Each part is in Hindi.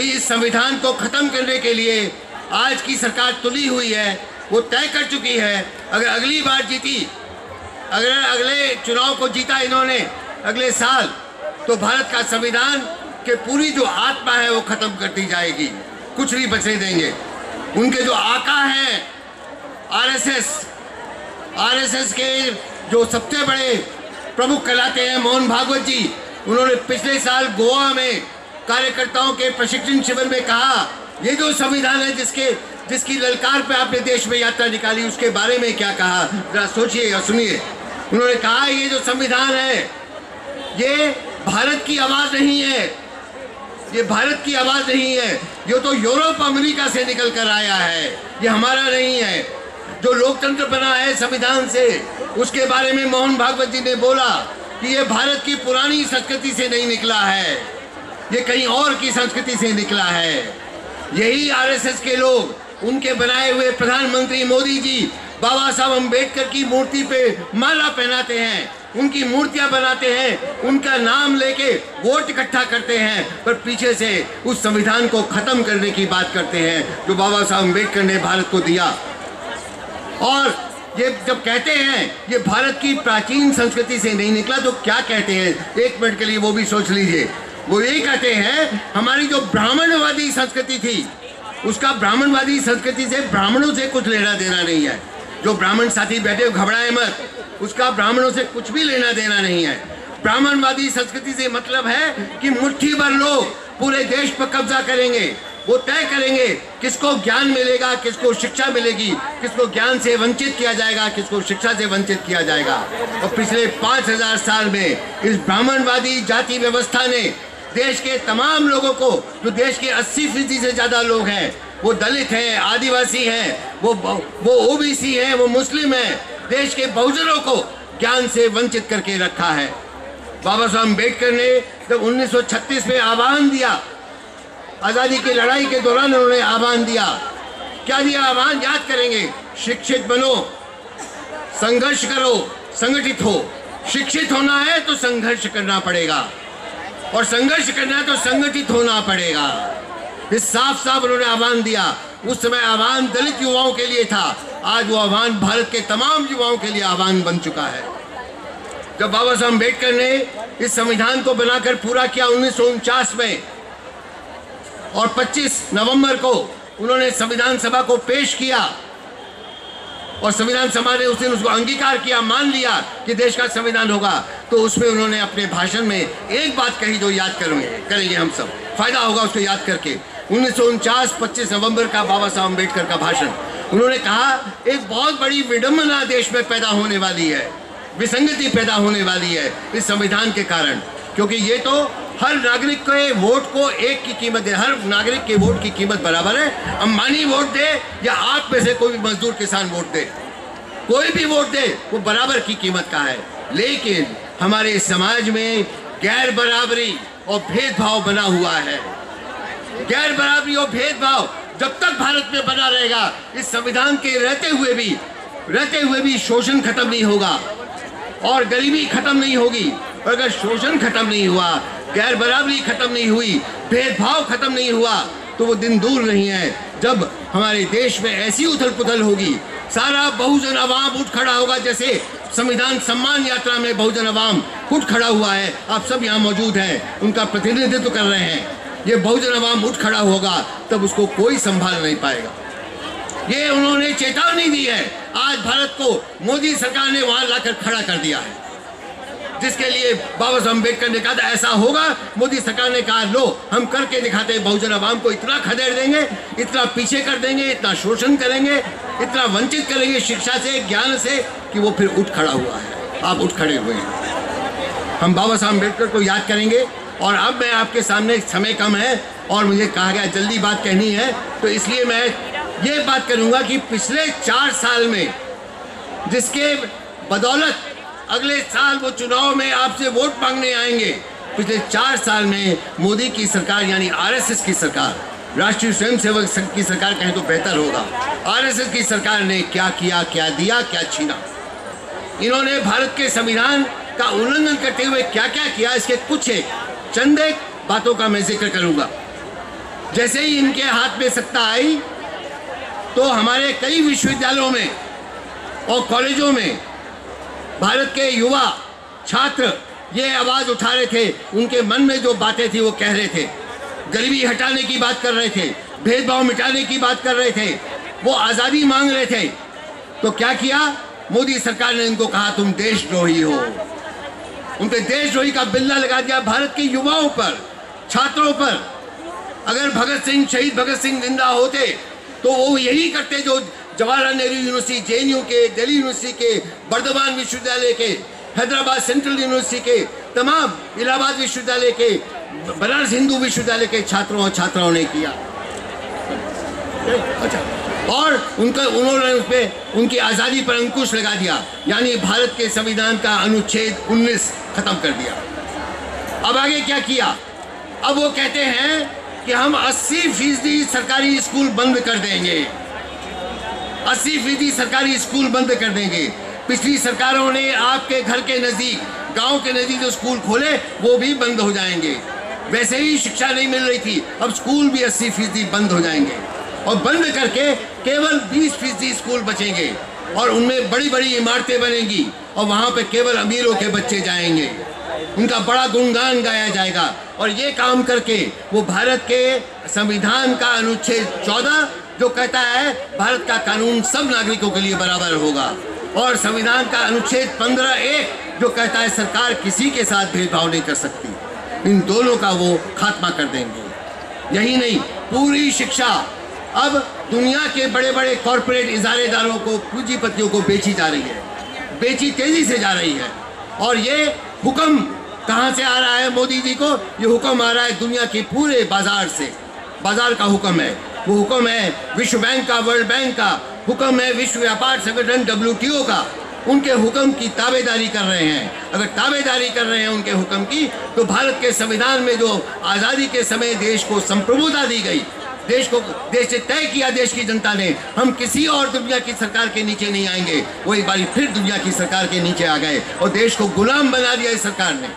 कि इस संविधान को खत्म करने के लिए आज की सरकार तुली हुई है, वो तय कर चुकी है। अगर अगली बार जीती, अगर अगले चुनाव को जीता इन्होंने अगले साल तो भारत का संविधान के पूरी जो आत्मा है, वो खत्म कर दी जाएगी। कुछ नहीं बचने देंगे। उनके जो आका हैं, आरएसएस आरएसएस के जो सबसे बड़े प्रमुख कहलाते हैं, मोहन भागवत जी, उन्होंने पिछले साल गोवा में कार्यकर्ताओं के प्रशिक्षण शिविर में कहा, ये जो संविधान है जिसके, जिसकी ललकार पे आपने देश में यात्रा निकाली, उसके बारे में क्या कहा? जरा सोचिए और सुनिए। उन्होंने कहा, ये जो संविधान है, ये भारत की आवाज़ नहीं है। ये भारत की आवाज़ नहीं है। ये तो यूरोप, अमेरिका से निकल कर आया है। ये हमारा नहीं है। जो लोकतंत्र बना है संविधान से, उसके बारे में मोहन भागवत जी ने बोला कि ये भारत की पुरानी संस्कृति से नहीं निकला है। ये कहीं और की संस्कृति से निकला है। यही आरएसएस के लोग, उनके बनाए हुए प्रधानमंत्री मोदी जी, बाबा साहब अंबेडकर की मूर्ति पे माला पहनाते हैं, उनकी मूर्तियाँ बनाते हैं, उनका नाम लेके वोट इकट्ठा करते हैं, पर पीछे से उस संविधान को खत्म करने की बात करते हैं, जो बाबा साहब अंबेडकर ने भारत को दिया। और ये जब कहते हैं, ये भारत की प्राचीन संस्कृति से नहीं निकला तो क्या कहते हैं? एक मिनट के लिए वो भी सोच लीजिए। वो यही कहते हैं, हमारी जो ब्राह्मणवादी संस्कृति थी, उसका ब्राह्मणवादी संस्कृति से ब्राह्मणों से कुछ लेना देना नहीं है। जो ब्राह्मण साथी बैठे घबराए मत, उसका ब्राह्मणों से कुछ भी लेना देना नहीं है। ब्राह्मणवादी संस्कृति से मतलब है कि मुट्ठी भर लोग पूरे देश पर कब्जा करेंगे, वो तय करेंगे किसको ज्ञान मिलेगा, किसको शिक्षा मिलेगी, किसको ज्ञान से वंचित किया जाएगा, किसको शिक्षा से वंचित किया जाएगा। और पिछले पाँच हज़ार साल में इस ब्राह्मणवादी जाति व्यवस्था ने देश के तमाम लोगों को, जो देश के 80 फ़ीसदी से ज़्यादा लोग हैं, वो दलित हैं, आदिवासी हैं, वो वो ओबीसी हैं, वो मुस्लिम हैं, देश के बहुजनों को ज्ञान से वंचित करके रखा है। बाबा साहब अंबेडकर ने जब 1936 में आह्वान दिया, आज़ादी की लड़ाई के दौरान उन्होंने आह्वान दिया, क्या दिया आह्वान? याद करेंगे, शिक्षित बनो, संघर्ष करो, संगठित हो, शिक्षित होना है तो संघर्ष करना पड़ेगा। और संघर्ष करना है तो संगठित होना पड़ेगा। इस साफ़ साफ़ उन्होंने आह्वान दिया। उस समय आह्वान दलित युवाओं के लिए था। आज वो आह्वान भारत के तमाम युवाओं के लिए आह्वान बन चुका है। जब बाबा साहब अंबेडकर ने इस संविधान को बनाकर पूरा किया उन्नीस सौ उनचास में, और 25 नवंबर को उन्होंने संविधान सभा को पेश किया, और संविधान सभा ने उस दिन उसको अंगीकार किया, मान लिया कि देश का संविधान होगा। तो उसमें उन्होंने अपने भाषण में एक बात कही जो याद करेंगे। करेंगे हम सब। फ़ायदा होगा उसको याद करके। उन्नीस सौ उनचास, पच्चीस नवंबर का बाबा साहब अंबेडकर का भाषण। उन्होंने कहा, एक बहुत बड़ी विडम्बना देश में पैदा होने वाली है। विसंगति पैदा होने वाली है इस संविधान के कारण। क्योंकि ये तो हर नागरिक के वोट को एक की कीमत है हर नागरिक के वोट की कीमत बराबर है। अंबानी वोट दे या आप में से कोई भी मजदूर किसान वोट दे। कोई भी वोट दे, वो बराबर की कीमत का है। लेकिन हमारे समाज में गैर बराबरी और भेदभाव बना हुआ है। गैर बराबरी और भेदभाव जब तक भारत में बना रहेगा, इस संविधान के रहते हुए भी, रहते हुए भी शोषण खत्म नहीं होगा और गरीबी खत्म नहीं होगी। अगर शोषण खत्म नहीं हुआ, गैर बराबरी खत्म नहीं हुई, भेदभाव खत्म नहीं हुआ तो वो दिन दूर नहीं है। जब हमारे देश में ऐसी उथल पुथल होगी, सारा बहुजन अवाम उठ खड़ा होगा जैसे संविधान सम्मान यात्रा में बहुजन आवाम उठ खड़ा हुआ है। आप सब यहाँ मौजूद हैं। उनका प्रतिनिधित्व कर रहे हैं। ये बहुजन आवाम उठ खड़ा होगा, तब उसको कोई संभाल नहीं पाएगा। ये उन्होंने चेतावनी दी है। आज भारत को मोदी सरकार ने वहाँ लाकर खड़ा कर दिया है। जिसके लिए बाबा साहब अंबेडकर ने कहा था, ऐसा होगा, मोदी सरकार ने कहा, लो, हम करके दिखाते हैं, बहुजन आवाम को इतना खदेड़ देंगे, इतना पीछे कर देंगे, इतना शोषण करेंगे, इतना वंचित करेंगे शिक्षा से, ज्ञान से, कि वो फिर उठ खड़ा हुआ है। आप उठ खड़े हुए हैं। हम बाबा साहब अंबेडकर को याद करेंगे और अब मैं आपके सामने समय कम है और मुझे कहा गया, जल्दी बात कहनी है तो इसलिए मैं ये बात करूँगा कि पिछले चार साल में जिसके बदौलत अगले साल वो चुनाव में आपसे वोट मांगने आएँगे। पिछले चार साल में मोदी की सरकार, यानी आरएसएस की सरकार, राष्ट्रीय स्वयंसेवक संघ की सरकार कहें तो बेहतर होगा। आरएसएस की सरकार ने क्या किया, क्या दिया, क्या छीना? इन्होंने भारत के संविधान का उल्लंघन करते हुए क्या क्या किया? इसके कुछ एक चंद बातों का मैं ज़िक्र करूँगा। जैसे ही इनके हाथ में सत्ता आई तो हमारे कई विश्वविद्यालयों में और कॉलेजों में भारत के युवा छात्र ये आवाज़ उठा रहे थे, उनके मन में जो बातें थी वो कह रहे थे। गरीबी हटाने की बात कर रहे थे, भेदभाव मिटाने की बात कर रहे थे, वो आज़ादी मांग रहे थे। तो क्या किया? मोदी सरकार ने इनको कहा, तुम देशद्रोही हो। उनके देशद्रोही का बिल्ला लगा दिया भारत के युवाओं पर, छात्रों पर। अगर भगत सिंह, शहीद भगत सिंह ज़िंदा होते तो वो यही करते जो जवाहरलाल नेहरू यूनिवर्सिटी जे के, दिल्ली यूनिवर्सिटी के, बर्दवान विश्वविद्यालय के, हैदराबाद सेंट्रल यूनिवर्सिटी के, तमाम इलाहाबाद विश्वविद्यालय के, बनारस हिंदू विश्वविद्यालय के छात्रों और छात्राओं ने किया। अच्छा और उनका, उन्होंने उस पर उनकी आज़ादी पर अंकुश लगा दिया। यानी भारत के संविधान का अनुच्छेद 19 खत्म कर दिया। अब आगे क्या किया? अब वो कहते हैं कि हम 80 फ़ीसदी सरकारी स्कूल बंद कर देंगे। 80 फ़ीसदी सरकारी स्कूल बंद कर देंगे। पिछली सरकारों ने आपके घर के नज़दीक, गाँव के नज़दीक जो स्कूल खोले, वो भी बंद हो जाएँगे। वैसे ही शिक्षा नहीं मिल रही थी, अब स्कूल भी 80 फ़ीसदी बंद हो जाएँगे। और बंद करके केवल 20 फ़ीसदी स्कूल बचेंगे। और उनमें बड़ी बड़ी इमारतें बनेंगी, और वहाँ पर केवल अमीरों के बच्चे जाएँगे। उनका बड़ा गुणगान गाया जाएगा। और ये काम करके वो भारत के संविधान का अनुच्छेद 14 जो कहता है, भारत का कानून सब नागरिकों के लिए बराबर होगा। और संविधान का अनुच्छेद 15 एक, जो कहता है, सरकार किसी के साथ भेदभाव नहीं कर सकती। इन दोनों का वो खात्मा कर देंगे। यही नहीं, पूरी शिक्षा। अब दुनिया के बड़े बड़े कॉरपोरेट इजारेदारों को, पूंजीपतियों को बेची जा रही है। बेची तेज़ी से जा रही है। और ये हुक्म कहाँ से आ रहा है मोदी जी को? ये हुक्म आ रहा है दुनिया के पूरे बाज़ार से। बाज़ार का हुक्म है। वो हुक्म है विश्व बैंक का, वर्ल्ड बैंक का। हुक्म है विश्व व्यापार संगठन डब्ल्यूटीओ का। उनके हुक्म की ताबेदारी कर रहे हैं। अगर ताबेदारी कर रहे हैं उनके हुक्म की तो भारत के संविधान में जो आज़ादी के समय देश को संप्रभुता दी गई, देश को, देश से तय किया देश की जनता ने, हम किसी और दुनिया की सरकार के नीचे नहीं आएँगे। वो एक बार फिर दुनिया की सरकार के नीचे आ गए और देश को गुलाम बना दिया इस सरकार ने।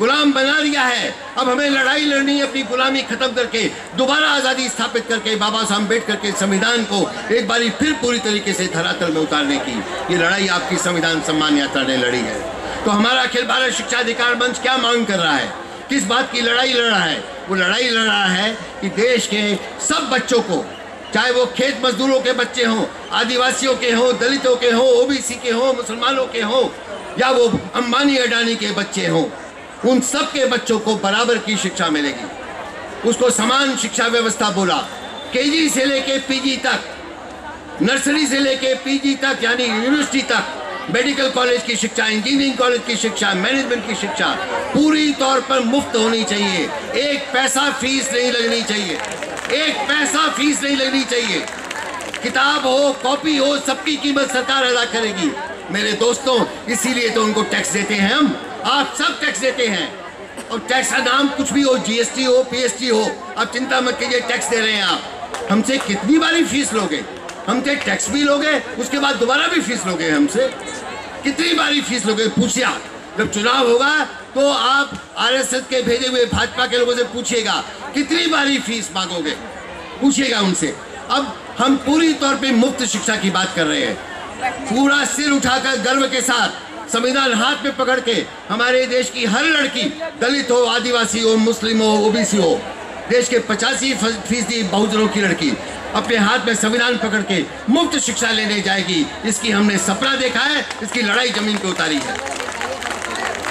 गुलाम बना दिया है। अब हमें लड़ाई लड़नी है, अपनी गुलामी खत्म करके, दोबारा आज़ादी स्थापित करके, बाबा साहब अंबेडकर के संविधान को एक बार फिर पूरी तरीके से धरातल में उतारने की। ये लड़ाई आपकी संविधान सम्मान यात्रा ने लड़ी है। तो हमारा अखिल भारत शिक्षा अधिकार मंच क्या मांग कर रहा है? किस बात की लड़ाई लड़ रहा है? वो लड़ाई लड़ रहा है कि देश के सब बच्चों को, चाहे वो खेत मजदूरों के बच्चे हों, आदिवासियों के हों, दलितों के हों, ओबीसी के हों, मुसलमानों के हों, या वो अंबानी अडानी के बच्चे हों उन सब के बच्चों को बराबर की शिक्षा मिलेगी। उसको समान शिक्षा व्यवस्था बोला। केजी से लेके पीजी तक, नर्सरी से लेके पीजी तक, यानी यूनिवर्सिटी तक, मेडिकल कॉलेज की शिक्षा, इंजीनियरिंग कॉलेज की शिक्षा, मैनेजमेंट की शिक्षा, पूरी तौर पर मुफ़्त होनी चाहिए। एक पैसा फ़ीस नहीं लगनी चाहिए। एक पैसा फ़ीस नहीं लगनी चाहिए। किताब हो, कॉपी हो, सबकी कीमत सरकार अदा करेगी। मेरे दोस्तों, इसीलिए तो उनको टैक्स देते हैं हम। आप सब टैक्स देते हैं। और टैक्स का नाम कुछ भी हो जीएसटी हो पीएसटी हो, आप चिंता मत कीजिए टैक्स दे रहे हैं आप। हमसे कितनी बारी फ़ीस लोगे? हमसे टैक्स भी लोगे, उसके बाद दोबारा भी फ़ीस लोगे हमसे? कितनी बारी फ़ीस लोगे? पूछिए जब चुनाव होगा तो आप आरएसएस के भेजे हुए भाजपा के लोगों से पूछिएगा, कितनी बारी फ़ीस मांगोगे? पूछिएगा उनसे। अब हम पूरी तौर पे मुफ़्त शिक्षा की बात कर रहे हैं। पूरा सिर उठाकर गर्व के साथ संविधान हाथ में पकड़ के हमारे देश की हर लड़की, दलित हो, आदिवासी हो, मुस्लिम हो, ओबीसी हो, देश के पचासी फ़ीसदी बहुजनों की लड़की अपने हाथ में संविधान पकड़ के मुफ़्त शिक्षा लेने जाएगी। इसकी हमने सपना देखा है, इसकी लड़ाई ज़मीन पे उतारी है।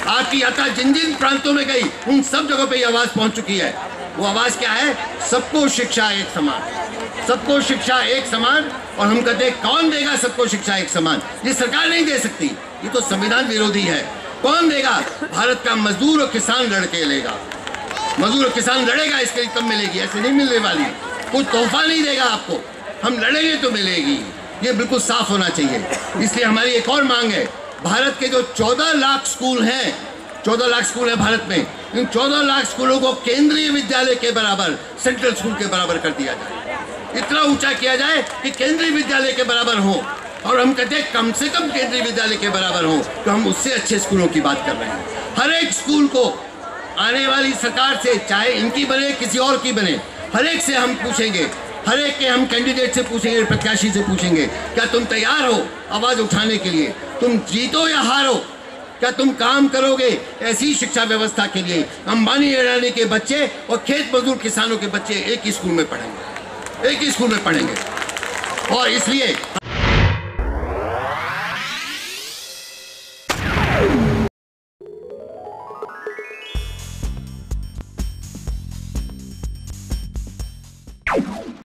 आपकी यात्रा जिन जिन प्रांतों में गई, उन सब जगहों पे ये आवाज़ पहुँच चुकी है। वो आवाज़ क्या है? सबको शिक्षा एक समान। सबको शिक्षा एक समान, और हम कहते हैं, कौन देगा सबको शिक्षा एक समान? ये सरकार नहीं दे सकती। ये तो संविधान विरोधी है। कौन देगा? भारत का मजदूर और किसान लड़के लेगा। मजदूर और किसान लड़ेगा, इसके लिए कब मिलेगी? ऐसे नहीं मिलने वाली। कोई तोहफा नहीं देगा आपको। हम लड़ेंगे तो मिलेगी। ये बिल्कुल साफ़ होना चाहिए। इसलिए हमारी एक और मांग है। भारत के जो 14 लाख स्कूल हैं 14 लाख स्कूल है भारत में, इन 14 लाख स्कूलों को केंद्रीय विद्यालय के बराबर, सेंट्रल स्कूल के बराबर कर दिया जाए। इतना ऊँचा किया जाए कि केंद्रीय विद्यालय के बराबर हो। और हम कहते हैं, कम से कम केंद्रीय विद्यालय के बराबर हो। तो हम उससे अच्छे स्कूलों की बात कर रहे हैं। हर एक स्कूल को आने वाली सरकार से, चाहे इनकी बने, किसी और की बने, हर एक से हम पूछेंगे। हर एक के हम कैंडिडेट से पूछेंगे, प्रत्याशी से पूछेंगे, क्या तुम तैयार हो आवाज़ उठाने के लिए? तुम जीतो या हारो? क्या तुम काम करोगे ऐसी शिक्षा व्यवस्था के लिए? अंबानी अडानी के बच्चे और खेत मजदूर किसानों के बच्चे एक ही स्कूल में पढ़ेंगे। एक ही स्कूल में पढ़ेंगे। और इसलिए